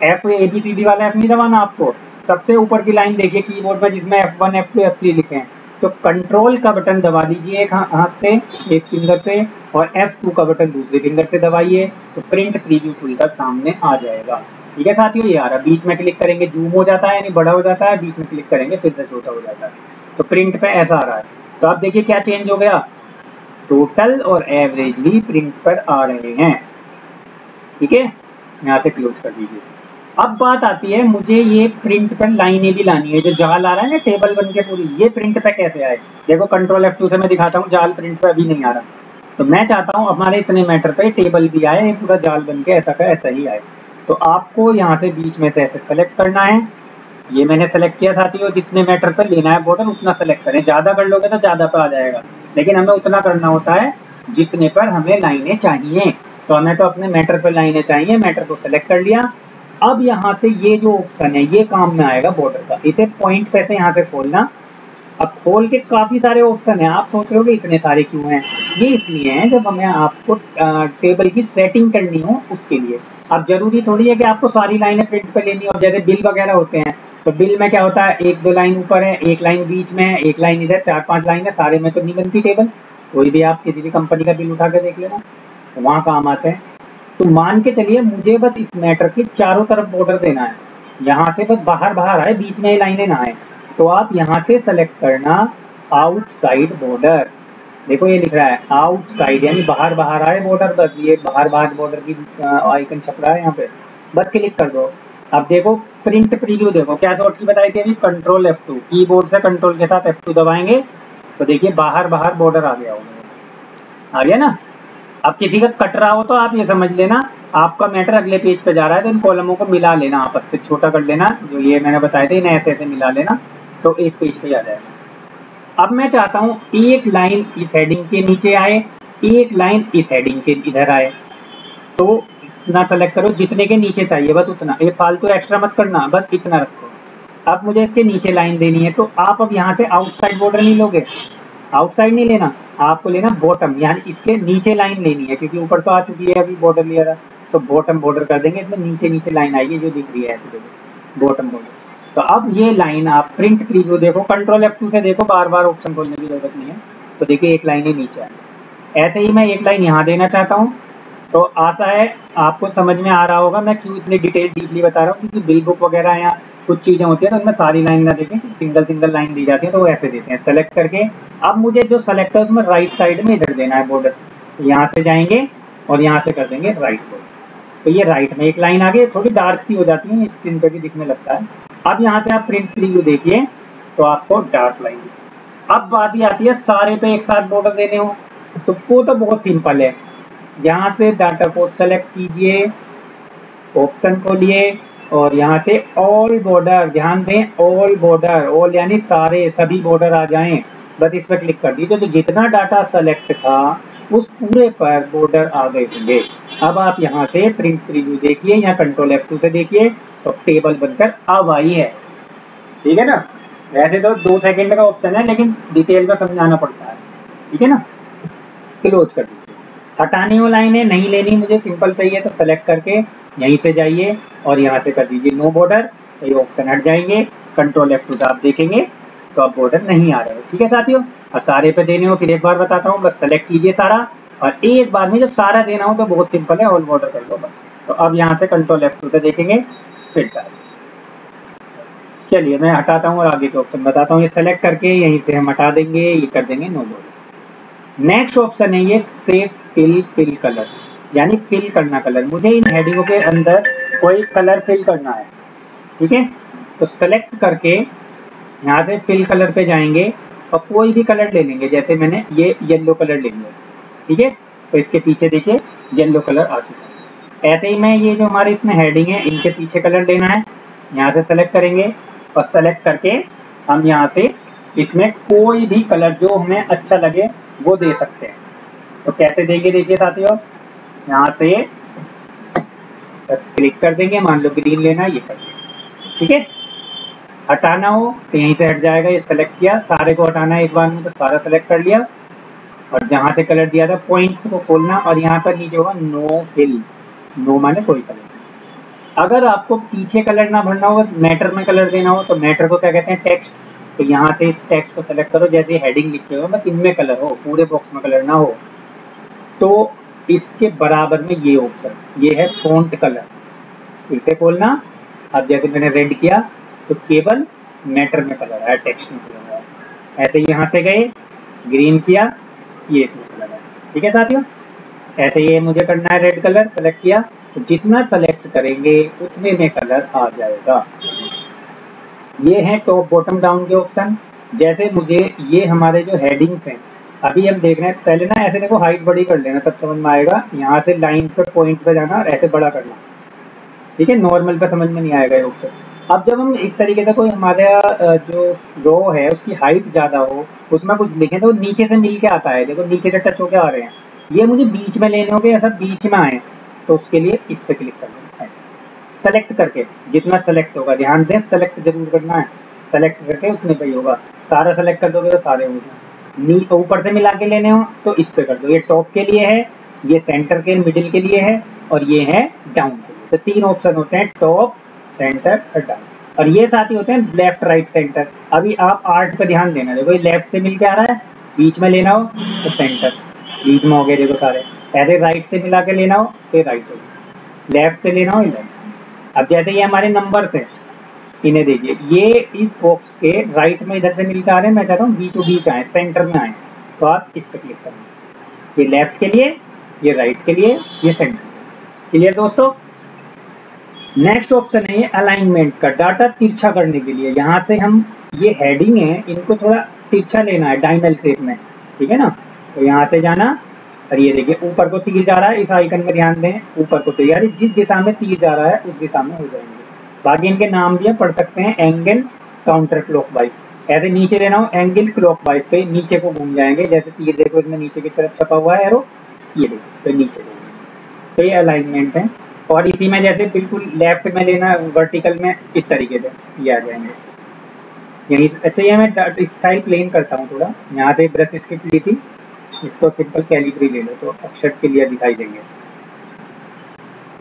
F A B C D वाला एफ़ नहीं दबाना आपको। सबसे ऊपर की लाइन देखिए कीबोर्ड में जिसमें F1 F2 F3 लिखे हैं। तो कंट्रोल का बटन दबा दीजिए एक हाथ से, एक फिंगर से, और F2 का बटन दूसरे फिंगर से दबाइए तो प्रिंट प्रीव्यू खुलकर सामने आ जाएगा। ठीक है साथियों? ये आ रहा है। बीच में क्लिक करेंगे जूम हो जाता है, यानी बड़ा हो जाता है, बीच में क्लिक करेंगे, फिर से छोटा हो जाता है। तो प्रिंट पे ऐसा आ रहा है। तो आप देखिए क्या चेंज हो गया। टोटल और एवरेज भी प्रिंट पर आ रहे हैं। ठीक है? यहाँ से क्लोज कर दीजिए। अब बात आती है, मुझे ये प्रिंट पर लाइनें भी लानी है। जो जाल आ रहा है ना टेबल बन के पूरी, ये प्रिंट पे कैसे आए? देखो कंट्रोल एफ़ टू से मैं दिखाता हूँ, जाल प्रिंट पे अभी नहीं आ रहा। तो मैं चाहता हूँ, हमारे इतने मैटर पे टेबल भी आए, पूरा जाल बन के ऐसा का ऐसा ही आए। तो आपको यहाँ से बीच में से ऐसे सेलेक्ट करना है। ये मैंने सेलेक्ट किया साथियों, जितने मैटर पर लेना है बॉर्डर उतना सेलेक्ट करें। ज़्यादा कर लोगे तो ज़्यादा पर आ जाएगा। लेकिन हमें उतना करना होता है जितने पर हमें लाइनें चाहिए। तो हमें तो अपने मैटर पर लाइनें चाहिए मैटर को सेलेक्ट कर लिया। अब यहाँ से ये जो ऑप्शन है, ये काम में आएगा बॉर्डर का। इसे पॉइंट पे से यहाँ से खोलना। अब खोल के काफ़ी सारे ऑप्शन है। आप सोच रहे हो कि इतने सारे क्यों हैं? ये इसलिए है, जब हमें आपको टेबल की सेटिंग करनी हो उसके लिए। अब ज़रूरी थोड़ी है कि आपको सारी लाइनें प्रिंट पे लेनी हो। जैसे बिल वगैरह होते हैं तो बिल में क्या होता है? एक दो लाइन ऊपर है, एक लाइन बीच में है, एक लाइन इधर, चार पाँच लाइन है, सारे में तो नहीं बनती टेबल कोई भी आप किसी भी कंपनी का बिल उठा के देख लेना तो वहाँ काम आते हैं। तो मान के चलिए, मुझे बस इस मैटर के चारों तरफ़ बॉर्डर देना है। यहाँ से बस बाहर बाहर आए, बीच में लाइनें ना आए। तो आप यहाँ से सेलेक्ट करना आउटसाइड बॉर्डर देखो ये लिख रहा है आउटसाइड यानी बाहर बाहर आए बॉर्डर बस ये बाहर बाहर बॉर्डर की आइकन छप रहा है यहाँ पे। बस क्लिक कर दो। अब देखो प्रिंट प्रीव्यू देखो। क्या शॉर्ट की बताई थी अभी? Control F two keyboard से कंट्रोल के साथ एफ़ टू दबाएँगे तो देखिए बाहर बाहर बॉर्डर आ गया होगा। आ गया ना? अब किसी का कट रहा हो तो आप ये समझ लेना। आपका मैटर अगले पेज पे जा रहा है तो इन कॉलमों को मिला लेना आपस से। छोटा कर लेना, जो ये मैंने बताया था, इन्हें ऐसे ऐसे मिला लेना। तो एक पेज पे आ जाएगा अब मैं चाहता हूँ एक लाइन इस हेडिंग के नीचे आए, एक लाइन इस हेडिंग के इधर आए। तो इतना सेलेक्ट करो, जितने के नीचे चाहिए, बस उतना। ये फालतू तो एक्स्ट्रा मत करना, बस इतना रखो। अब मुझे इसके नीचे लाइन देनी है तो आप अब यहाँ से आउटसाइड बॉर्डर नहीं लोगे। आउटसाइड नहीं लेना, आपको लेना बॉटम यानी इसके नीचे लाइन लेनी है, क्योंकि ऊपर तो आ चुकी है अभी बॉर्डर लिया तो बॉटम बॉर्डर कर देंगे, इसमें नीचे नीचे लाइन आएगी, जो दिख रही है ऐसे बॉटम बॉर्डर तो अब ये लाइन आप प्रिंट प्रीव्यू देखो कंट्रोल एफ़ टू से देखो बार बार ऑप्शन खोलने की ज़रूरत नहीं है। तो देखिए एक लाइन ही नीचे है ऐसे ही मैं एक लाइन यहाँ देना चाहता हूँ। तो आशा है आपको समझ में आ रहा होगा, मैं क्यों इतनी डिटेल डीपली बता रहा हूँ, क्योंकि बिल बुक वगैरह या कुछ चीज़ें होती है तो उनमें सारी लाइन ना देखें सिंगल सिंगल लाइन दी जाती है तो वो ऐसे देते हैं। सेलेक्ट करके, अब मुझे जो सेलेक्ट है, उसमें राइट साइड में इधर देना है बॉर्डर यहाँ से जाएँगे और यहाँ से कर देंगे राइट बॉर्डर तो ये राइट में एक लाइन आ गई थोड़ी डार्क सी हो जाती है स्क्रीन पर भी दिखने लगता है। अब यहाँ से आप प्रिंट प्रीव्यू देखिए तो आपको डार्क लाइन अब बात ही आती है, सारे पे एक साथ बॉर्डर देने हो तो वो तो बहुत सिंपल है। यहाँ से डाटा को सेलेक्ट कीजिए ऑप्शन खोलिए, और यहाँ से ऑल बॉर्डर ध्यान दें ऑल बॉर्डर ऑल यानी सारे, सभी बॉर्डर आ जाएँ। बस इस पर क्लिक कर दीजिए तो जितना डाटा सेलेक्ट था, उस पूरे पर बॉर्डर आ गए होंगे। अब आप यहाँ से प्रिंट प्रीव्यू देखिए, या कंट्रोल एफ़ से देखिए तो टेबल बनकर अब आई है। ठीक है ना? वैसे तो दो सेकंड का ऑप्शन है, लेकिन डिटेल में समझाना पड़ता है। ठीक है ना? क्लोज कर दीजिए। हटाने वो लाइनें नहीं लेनी मुझे सिंपल चाहिए तो सेलेक्ट करके यहीं से जाइए और यहाँ से कर दीजिए नो बॉर्डर तो ये ऑप्शन हट जाएँगे। कंट्रोल एफ़ टू आप देखेंगे तो अब बॉर्डर नहीं आ रहे। ठीक है साथियों? और सारे पे देने हो, फिर एक बार बताता हूँ। बस सेलेक्ट कीजिए सारा और एक बार में जब सारा देना हो तो बहुत सिंपल है ऑल बॉर्डर कर दो बस। तो अब यहाँ से कंट्रोल एफ़ टू से देखेंगे। फ़िल्टर चलिए, मैं हटाता हूँ और आगे के ऑप्शन बताता हूँ। ये सेलेक्ट करके यहीं से हम हटा देंगे, ये कर देंगे नो बॉर्डर नेक्स्ट ऑप्शन है ये सेव फिल फिल कलर यानी फिल करना कलर मुझे इन हेडिंगों के अंदर कोई कलर फिल करना है। ठीक है? तो सेलेक्ट करके यहाँ से फिल कलर पे जाएँगे और कोई भी कलर ले लेंगे। जैसे मैंने ये येलो कलर ले लिया। ठीक है? तो इसके पीछे देखिए येलो कलर आ चुका है। ऐसे ही मैं ये जो हमारे इसमें हेडिंग है, इनके पीछे कलर लेना है। यहाँ से सेलेक्ट करेंगे और सेलेक्ट करके हम यहाँ से इसमें कोई भी कलर जो हमें अच्छा लगे, वो दे सकते हैं। तो कैसे देंगे? देखिए साथियों, यहाँ से बस क्लिक कर देंगे। मान लो ग्रीन लेना, ये कर ठीक है? हटाना हो तो यहीं से हट जाएगा, ये सेलेक्ट किया। सारे को हटाना है एक बार में तो सारा सेलेक्ट कर लिया। और जहाँ से कलर दिया था पॉइंट्स को खोलना। और यहाँ पर नीचे होगा नो फिल नो माने कोई कलर अगर आपको पीछे कलर ना भरना हो मैटर में कलर देना हो तो मैटर को क्या कहते हैं? टेक्स्ट तो यहाँ से इस टेक्स्ट को सेलेक्ट करो, जैसे हेडिंग लिखते हो, बस इनमें कलर हो, पूरे बॉक्स में कलर ना हो। तो इसके बराबर में ये ऑप्शन ये है फोंट कलर इसे खोलना। अब जैसे मैंने रेड किया तो केवल मैटर में कलर है टेक्स्ट में कलर है। ऐसे यहाँ से गए ग्रीन किया, ये इसमें कलर है। ठीक है साथियों? ऐसे ये मुझे करना है रेड कलर सेलेक्ट किया। तो जितना सेलेक्ट करेंगे, उतने में कलर आ जाएगा। ये है टॉप बॉटम डाउन के ऑप्शन जैसे मुझे ये हमारे जो हेडिंग्स हैं, अभी हम देख रहे हैं, पहले ना ऐसे देखो हाइट बड़ी कर लेना, तब समझ में आएगा। यहाँ से लाइन पर पॉइंट पर जाना और ऐसे बड़ा करना। ठीक है नॉर्मल पे समझ में नहीं आएगा ये ऑप्शन अब जब हम इस तरीके से कोई हमारे जो रो है, उसकी हाइट ज़्यादा हो, उसमें कुछ लिखें तो नीचे से मिल के आता है। देखो, नीचे से टच होके आ रहे हैं। ये मुझे बीच में लेने होंगे ऐसा बीच में आए। तो उसके लिए इस पर क्लिक करना है सेलेक्ट करके, जितना सेलेक्ट होगा, ध्यान दें सेलेक्ट ज़रूर करना है। सेलेक्ट करके उतने पे ही होगा। सारा सेलेक्ट कर दोगे तो सारे होंगे ऊपर से मिला के लेने हो तो इस पे कर दो। ये टॉप के लिए है, ये सेंटर के मिडिल के लिए है, और ये है डाउन के लिए। तो तीन ऑप्शन होते हैं टॉप सेंटर और डाउन और ये साथ ही होते हैं लेफ़्ट राइट सेंटर अभी आप आर्ट पे ध्यान देना। देखो, ये लेफ़्ट से मिल के आ रहा है, बीच में लेना हो तो सेंटर बीच में हो गए देखो सारे। ऐसे राइट से मिला के लेना हो तो राइट हो लेफ़्ट से लेना हो लेफ़्ट अब जैसे ये हमारे नंबर है, इन्हें देखिए। ये इस बॉक्स के राइट में इधर से मिल के आ रहे हैं, मैं चाहता हूँ बीचों बीच आए सेंटर में आए। तो आप इस पर क्लिक करें। ये लेफ़्ट के लिए, ये राइट के लिए, ये सेंटर क्लियर दोस्तों? नेक्स्ट ऑप्शन है ये अलाइनमेंट का डाटा तिरछा करने के लिए। यहाँ से हम ये हेडिंग है, इनको थोड़ा तिरछा लेना है डायनल शेप में। ठीक है ना? तो यहाँ से जाना। और ये देखिए, ऊपर को तीर जा रहा है। इस आइकन में ध्यान दें, ऊपर को तीर यानी जिस दिशा में तीर जा रहा है, उस दिशा में हो जाएँगे। बाकी इनके नाम भी पढ़ सकते हैं। Angle counter clockwise. ऐसे नीचे लेना हो, एंगल क्लॉक वाइज पे नीचे को घूम जाएँगे। जैसे तीर देखो, इसमें नीचे की तरफ़ छपा हुआ है, एरो। ये देखो तो नीचे तो ये अलाइनमेंट है। और इसी में जैसे बिल्कुल लेफ़्ट में लेना वर्टिकल में, इस तरीके से ये आ जाएँगे। यही अच्छा ये मैं स्टाइल प्लेन करता हूँ थोड़ा। यहाँ से ब्रश स्किप ली थी। इसको सिंपल कैलिब्री ले लो तो अक्षर क्लियर दिखाई देंगे।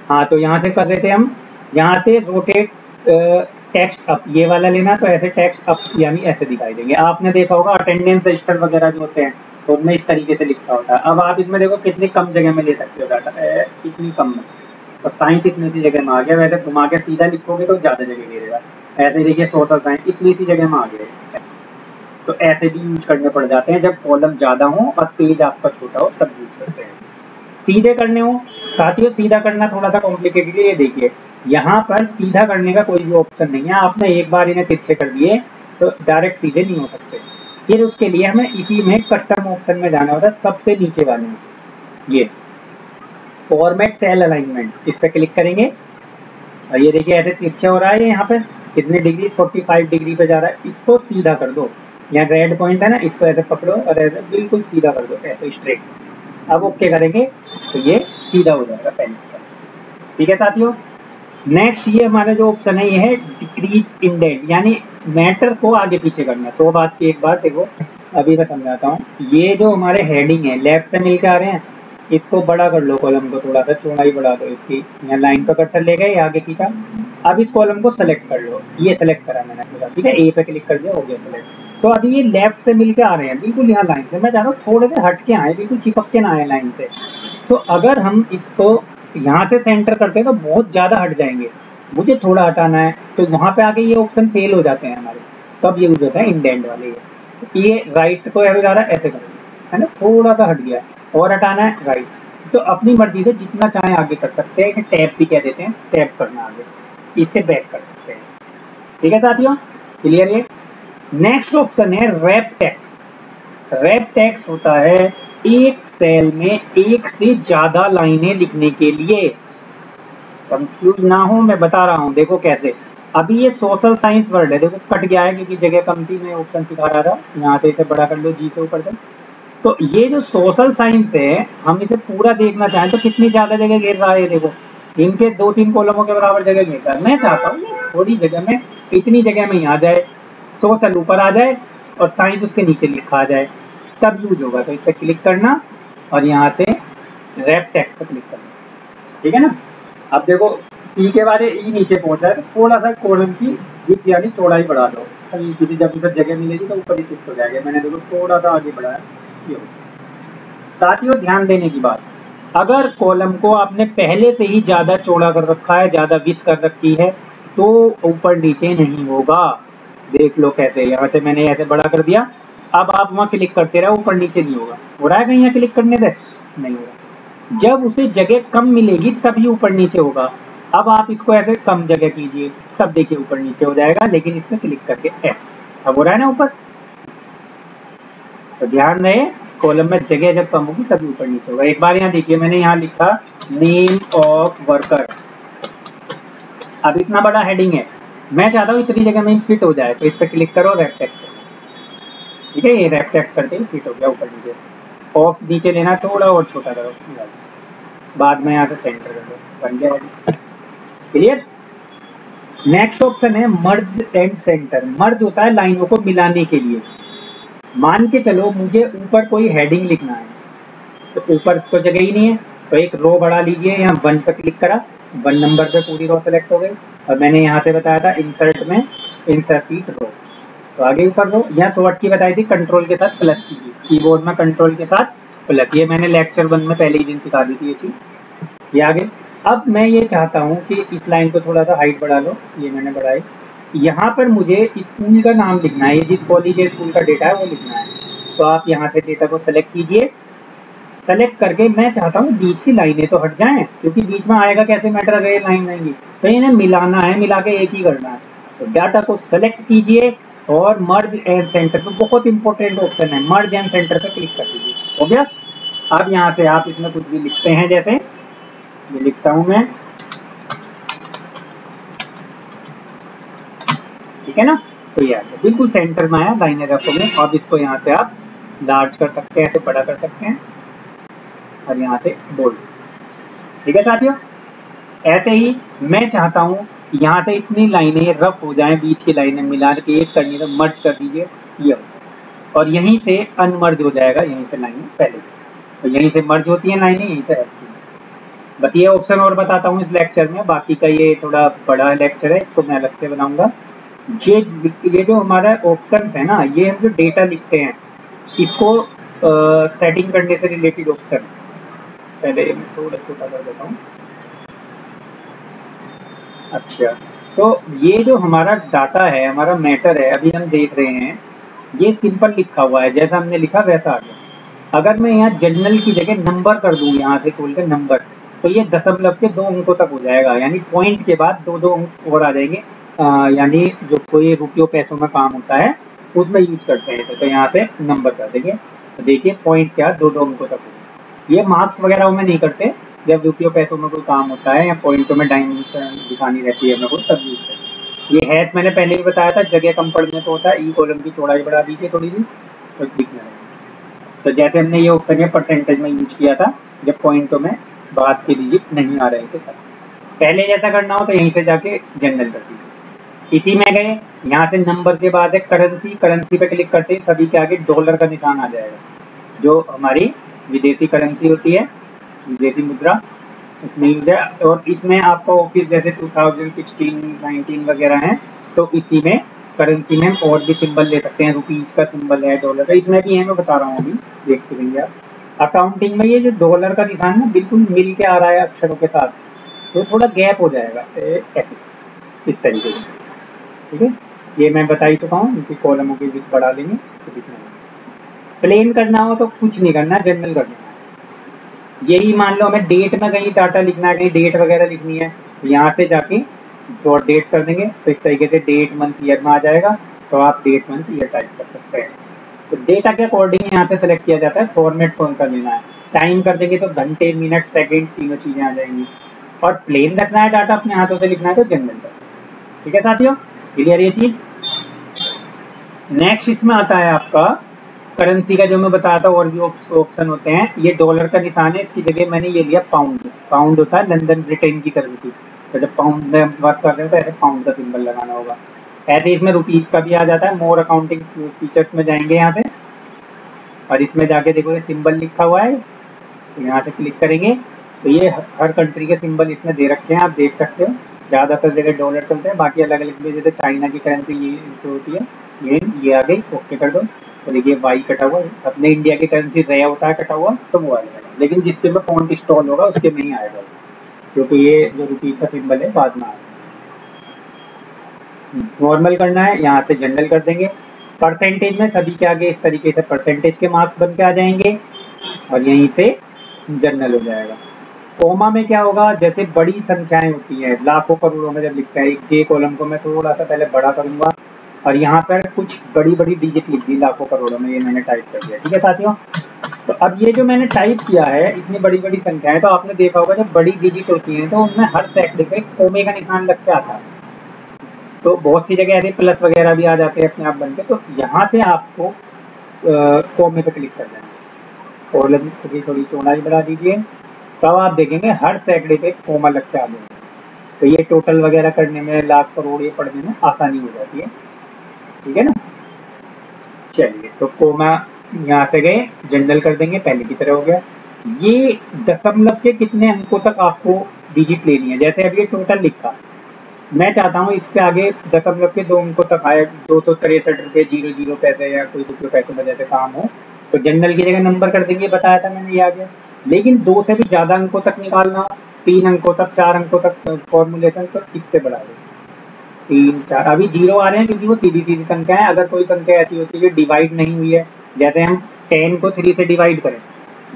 हाँ तो यहाँ से कर रहे थे हम। यहाँ से रोटेट टेक्स्ट अप ये वाला लेना तो ऐसे टेक्स्ट अप यानी ऐसे दिखाई देंगे। आपने देखा होगा अटेंडेंस रजिस्टर वगैरह जो होते हैं तो उनमें इस तरीके से लिखा होता है। अब आप इसमें देखो, कितनी कम जगह में ले सकते हो डाटा कितनी कम में? और साइंस इतनी सी जगह में आ गया। वैसे घुमा के सीधा लिखोगे तो ज़्यादा जगह घेरेगा ऐसे देखिए सोशल साइंस इतनी सी जगह में आ गया। तो ऐसे भी यूज़ करने पड़ जाते हैं। जब कॉलम ज़्यादा हो और पेज आपका छोटा हो, तब यूज़ करते हैं। सीधे करने हो, साथियों, सीधा करना थोड़ा सा कॉम्प्लिकेटेड है। ये देखिए, यहाँ पर सीधा करने का कोई भी ऑप्शन नहीं है। आपने एक बार इन्हें तिरछे कर दिए तो डायरेक्ट सीधे नहीं हो सकते। फिर उसके लिए हमें इसी में कस्टम ऑप्शन में जाना होता है, सबसे नीचे वाले में। ये फॉर्मेट सेल अलाइनमेंट इस पर क्लिक करेंगे। और ये देखिए, ऐसे तिरछे हो रहा है यहाँ पे कितने डिग्री 45 डिग्री पे जा रहा है। इसको सीधा कर दो। यहाँ रेड पॉइंट है ना इसको ऐसे पकड़ो और ऐसे बिल्कुल सीधा कर दो, ऐसे स्ट्रेट अब ओके करेंगे तो ये सीधा हो जाएगा पेन ठीक है साथियों? नेक्स्ट ये हमारा जो ऑप्शन है, ये है डिक्रीज इंडेंट यानी मैटर को आगे पीछे करना। सो बात की एक बात, देखो, अभी मैं समझाता हूँ। ये जो हमारे हेडिंग है लेफ़्ट से मिलकर आ रहे हैं, इसको बड़ा कर लो कॉलम को थोड़ा सा, चौड़ाई बढ़ा दो इसकी। यहाँ लाइन पर कर्सर ले गए, आगे खींचा। अब इस कॉलम को सेलेक्ट कर लो। ये सेलेक्ट करा मैंने ठीक है? ए पे क्लिक कर दिया, हो गया सेलेक्ट तो अभी ये लेफ़्ट से मिलके आ रहे हैं, बिल्कुल यहाँ लाइन से। मैं चाह रहा हूँ थोड़े से हट के आए, बिल्कुल चिपक के ना आए लाइन से। तो अगर हम इसको यहाँ से सेंटर करते हैं तो बहुत ज़्यादा हट जाएँगे। मुझे थोड़ा हटाना है तो वहाँ पे आके ये ऑप्शन फेल हो जाते हैं हमारे। तब ये यूज़ होता है इंडेंट वाले। ये ये राइट को ऐसे जा रहा है, ऐसे करेंगे है। ना? थोड़ा सा हट गया। और हटाना है राइट तो अपनी मर्ज़ी से जितना चाहे आगे कर सकते हैं। टैप भी कह देते हैं टैप करना आगे। इससे बैक कर सकते हैं। ठीक है साथियों? क्लियर ये? नेक्स्ट ऑप्शन है रैप टैक्स रैप टैक्स होता है एक सेल में एक से ज़्यादा लाइनें लिखने के लिए। कंफ्यूज ना हो, मैं बता रहा हूँ, देखो कैसे। अभी ये सोशल साइंस वर्ड है, देखो कट गया है क्योंकि जगह कम थी, मैं ऑप्शन सिखा रहा था। यहाँ से इसे बड़ा कर लो जी से ऊपर से। तो ये जो सोशल साइंस है, हम इसे पूरा देखना चाहें तो कितनी ज़्यादा जगह घेर रहा है देखो। इनके दो तीन कॉलमों के बराबर जगह घेरता है। मैं चाहता हूँ थोड़ी जगह में, इतनी जगह में आ जाए। सोशल ऊपर आ जाए और साइंस उसके नीचे लिखा आ जाए, तब यूज़ होगा। तो इस पर क्लिक करना और यहाँ से रैप टेक्स्ट पर क्लिक करना। ठीक है ना? अब देखो सी के बारे ई नीचे पहुँचा है तो थोड़ा सा कॉलम की विथ यानी चौड़ाई बढ़ा दो। किसी जब उधर जगह मिलेगी तो ऊपर ही शिफ्ट हो जाएगा। मैंने देखो थोड़ा सा आगे बढ़ाया। साथ साथियों, ध्यान देने की बात। अगर कॉलम को आपने पहले से ही ज़्यादा चौड़ा कर रखा है, ज़्यादा विथ कर रखी है तो ऊपर नीचे नहीं होगा। देख लो कैसे, यहाँ से मैंने ऐसे बड़ा कर दिया। अब आप वहाँ क्लिक करते रहो, ऊपर नीचे नहीं होगा। हो रहा है कहीं यहाँ क्लिक करने से? नहीं होगा जब उसे जगह कम मिलेगी, तभी ऊपर नीचे होगा। अब आप इसको ऐसे कम जगह कीजिए, तब देखिए ऊपर नीचे हो जाएगा, लेकिन इसमें क्लिक करके ऐसे। अब हो रहा है ना ऊपर? तो ध्यान रहे कॉलम में जगह जब कम होगी, तभी ऊपर नीचे होगा। एक बार यहाँ देखिए, मैंने यहाँ लिखा नेम ऑफ़ वर्कर अब इतना बड़ा हेडिंग है। मैं चाहता हूँ इतनी जगह में फिट हो जाए तो इस पर क्लिक करो रेप टेक्स ठीक है, ये रेप टेक्स करते ही फिट हो गया, ऊपर नीचे। ऑफ़ नीचे लेना थोड़ा और छोटा करो बाद में यहाँ से सेंटर कर दो, बन गया। क्लियर नेक्स्ट ऑप्शन है मर्ज एंड सेंटर मर्ज होता है लाइनों को मिलाने के लिए। मान के चलो, मुझे ऊपर कोई हेडिंग लिखना है। तो ऊपर तो जगह ही नहीं है तो एक रो बढ़ा लीजिए, यहाँ वन पर क्लिक करा। वन नंबर पे पूरी रो सेलेक्ट हो गई। और मैंने यहाँ से बताया था इंसर्ट में इंसर्ट रो तो आगे ऊपर रो यहाँ शॉर्ट की बताई थी कंट्रोल के साथ प्लस कीजिए कीबोर्ड में कंट्रोल के साथ प्लस ये मैंने लेक्चर वन में पहले ही दिन सिखा दी थी ये चीज़। ये आगे। अब मैं ये चाहता हूँ कि इस लाइन को थोड़ा सा हाइट बढ़ा लो। ये मैंने बढ़ाई। यहाँ पर मुझे स्कूल का नाम लिखना है। जिस कॉलेज या स्कूल का डेटा है वो लिखना है। तो आप यहाँ से डेटा को सेलेक्ट कीजिए। सेलेक्ट करके मैं चाहता हूँ बीच की लाइनें तो हट जाएँ, क्योंकि बीच में आएगा कैसे मैटर अगर ये लाइन आएँगी। तो इन्हें मिलाना है, मिला के एक ही करना है। तो डाटा को सेलेक्ट कीजिए और मर्ज एंड सेंटर पे बहुत इंपॉर्टेंट ऑप्शन है। मर्ज एंड सेंटर पे क्लिक कर दीजिए। हो गया? अब यहाँ से आप इसमें कुछ भी लिखते हैं जैसे, ये लिखता हूँ मैं। ठीक है ना? तो ये बिल्कुल सेंटर में आया दाइने रखो में अब इसको यहाँ से आप लार्ज कर सकते हैं, ऐसे बड़ा कर सकते हैं। और यहाँ से बोल्ड ठीक है साथियों? ऐसे ही मैं चाहता हूँ यहाँ से इतनी लाइनें रफ हो जाएँ, बीच की लाइनें मिला के एक करनी तो मर्ज कर दीजिए, ये और यहीं से अनमर्ज हो जाएगा, यहीं से लाइनें पहले। तो यहीं से मर्ज होती हैं लाइनें, यहीं से हटती हैं। बस ये ऑप्शन और बताता हूँ इस लेक्चर में। बाकी का ये थोड़ा बड़ा लेक्चर है, इसको मैं अलग से बनाऊँगा। ये ये जो हमारा ऑप्शन है ना, ये हम जो डेटा लिखते हैं, इसको सेटिंग करने से रिलेटेड ऑप्शन पहले मैं थोड़ा छोटा कर देता हूँ। अच्छा तो ये जो हमारा डाटा है, हमारा मैटर है, अभी हम देख रहे हैं, ये सिंपल लिखा हुआ है, जैसा हमने लिखा वैसा आ गया। अगर मैं यहाँ जनरल की जगह नंबर कर दूँ, यहाँ से खोल कर नंबर तो ये दशमलव के दो अंकों तक हो जाएगा, यानी पॉइंट के बाद दो दो अंक और आ जाएँगे। यानी जो कोई रुपयों पैसों में काम होता है, उसमें यूज़ करते हैं तो यहाँ से नंबर कर देंगे। तो देखिए पॉइंट क्या दो दो अंकों तक ये मार्क्स वगैरह में नहीं करते। जब रुपयों पैसों में कोई काम होता है या पॉइंटों में डायमेंशन दिखानी रहती है को, तब यूज़ करते ये हैश मैंने पहले ही बताया था, जगह कम पड़ने तो होता है ई कॉलम की चौड़ाई बढ़ा दीजिए थोड़ी सी तो दिखने लगेगा तो जैसे हमने ये ऑप्शन है परसेंटेज में यूज़ किया था, जब पॉइंटों में बाद के डिजिट नहीं आ रहे थे पहले जैसा करना हो तो यहीं से जाके जनरल कर दीजिए। इसी में गए, यहाँ से नंबर के बाद है करेंसी करेंसी पे क्लिक करते ही, सभी के आगे डॉलर का निशान आ जाएगा, जो हमारी विदेशी करेंसी होती है, विदेशी मुद्रा इसमें यूज़ है। और इसमें आपका ऑफ़िस जैसे 2016 19 वगैरह है तो इसी में करेंसी में और भी सिंबल ले सकते हैं। रुपीज़ का सिंबल है डॉलर का। इसमें भी है, मैं बता रहा हूँ अभी। देखते रहिए आप। अकाउंटिंग में ये जो डॉलर का निशान है, बिल्कुल मिल के आ रहा है अक्षरों के साथ। तो थोड़ा गैप हो जाएगा। ऐसे। इस तरीके से। ठीक है? ये मैं बता ही चुका हूँ, इनकी कॉलमों के बीच बढ़ा लेंगे तो दिखना प्लेन करना हो तो कुछ नहीं करना जनरल करना है यही मान लो हमें डेट में कहीं डाटा लिखना है, कहीं डेट वगैरह लिखनी है यहाँ से जाके जो डेट कर देंगे तो इस तरीके से डेट मंथ ईयर में आ जाएगा तो आप डेट मंथ ईयर टाइप कर सकते हैं। तो डेटा के अकॉर्डिंग यहाँ से सेलेक्ट किया जाता है फॉर्मेट कौन सा लेना है। टाइम कर देंगे तो घंटे मिनट सेकेंड तीनों चीज़ें आ जाएँगी। और प्लेन रखना है डाटा अपने हाथों से लिखना है तो जनरल कर। ठीक है साथियों? क्लियर ये चीज़? नेक्स्ट इसमें आता है आपका करेंसी का जो मैं बताया था, और भी ऑप्शन होते हैं। ये डॉलर का निशान है, इसकी जगह मैंने ये लिया पाउंड पाउंड होता है लंदन ब्रिटेन की करेंसी तो जब पाउंड में बात कर रहे हैं तो ऐसे पाउंड का सिंबल लगाना होगा। ऐसे इसमें रुपीज़ का भी आ जाता है। मोर अकाउंटिंग फीचर्स में जाएँगे यहाँ से। और इसमें जाके देखो ये सिंबल लिखा हुआ है। तो यहाँ से क्लिक करेंगे। तो ये हर कंट्री के सिंबल इसमें दे रखे हैं, आप देख सकते हो। ज़्यादातर जगह डॉलर चलते हैं, बाकी अलग अलग जैसे चाइना की करेंसी ये होती है। ये ये आ गई ओके कर दो। तो देखिए वाई कटा हुआ, अपने इंडिया की करेंसी रया होता है, कटा हुआ तो वो आ जाएगा। लेकिन जिसके में फॉन्ट इंस्टॉल होगा, उसके में ही आएगा क्योंकि ये जो रुपीज़ का सिंबल है, बाद में आएगा। नॉर्मल करना है, यहाँ से जनरल कर देंगे। परसेंटेज में सभी के आगे इस तरीके से परसेंटेज के मार्क्स बन के आ जाएँगे, और यहीं से जनरल हो जाएगा। कोमा में क्या होगा, जैसे बड़ी संख्याएँ होती हैं, लाखों करोड़ों में जब लिखता है, एक जे कॉलम को मैं थोड़ा सा पहले बड़ा करूँगा। और यहाँ पर कुछ बड़ी बड़ी डिजिट लिख दी लाखों करोड़ों में ये मैंने टाइप कर दिया, ठीक है साथियों? तो अब ये जो मैंने टाइप किया है, इतनी बड़ी बड़ी संख्या है तो आपने देखा होगा जब बड़ी डिजिट होती है तो उनमें हर सेकंड पे कोमे का निशान लग के आता है। तो बहुत सी जगह ऐसे प्लस वगैरह भी आ जाते हैं अपने आप बनके तो यहाँ से आपको कोमे पे क्लिक कर देना कॉलम की थोड़ी चौड़ाई बढ़ा दीजिए। तब आप देखेंगे हर सैकड़े पे कोमा लग के आ जाएगा तो ये टोटल वगैरह करने में, लाख करोड़ ये पढ़ने में आसानी हो जाती है। ठीक है ना? चलिए तो कोमा यहाँ से गए जनरल कर देंगे, पहले की तरह हो गया। ये दशमलव के कितने अंकों तक आपको डिजिट लेनी है? जैसे अब ये टोटल लिखा। मैं चाहता हूँ इसके आगे दशमलव के दो अंकों तक आए, दो सौ तिरसठ रुपये, ज़ीरो ज़ीरो पैसे या कोई रुपये, पैसों में जैसे काम हो। तो जनरल की जगह नंबर कर देंगे, बताया था मैंने ये आगे। लेकिन दो से भी ज़्यादा अंकों तक निकालना, तीन अंकों तक, चार अंकों तक फॉर्मुलेशन तो इससे बढ़ा दें तीन, चार, अभी ज़ीरो आ रहे हैं क्योंकि वो सीधी सीधी संख्या है। अगर कोई संख्या ऐसी होती है जो डिवाइड नहीं हुई है, जैसे हम टेन को थ्री से डिवाइड करें,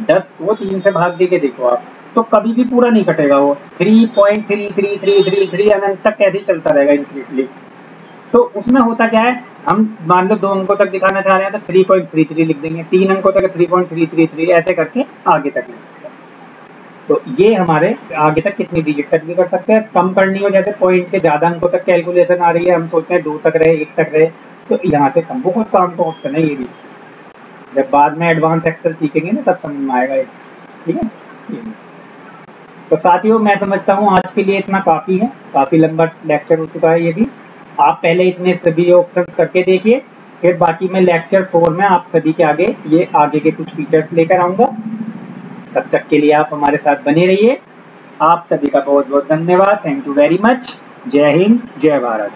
दस को तीन से भाग दे के देखो आप तो कभी भी पूरा नहीं कटेगा वो। Three point three three three three three अनंत तक कैसे चलता रहेगा इन्फिनिटली तो उसमें होता क्या है? हम मान लो दो अंकों तक दिखाना चाह रहे हैं तो थ्री पॉइंट थ्री थ्री लिख देंगे। तीन अंकों तक three point three three three ऐसे करके आगे तक लिख सकते हैं तो ये हमारे आगे तक कितनी डिजिट तक भी कर सकते हैं। कम करनी हो, जैसे पॉइंट के ज़्यादा अंकों तक कैलकुलेशन आ रही है, हम सोचते हैं दो तक रहे, एक तक रहे तो यहाँ से कम बहुत काम का ऑप्शन है ये भी। जब बाद में एडवांस एक्सेल सीखेंगे ना, तब समझ में आएगा ये। ठीक है? तो साथियों, मैं समझता हूँ आज के लिए इतना काफ़ी है। काफ़ी लंबा लेक्चर हो चुका है ये भी। आप पहले इतने सभी ऑप्शंस करके देखिए, फिर बाकी मैं लेक्चर फोर में आप सभी के आगे, ये आगे के कुछ फीचर्स लेकर आऊँगा। तब तक के लिए आप हमारे साथ बने रहिए। आप सभी का बहुत बहुत धन्यवाद। थैंक यू वेरी मच जय हिंद, जय भारत।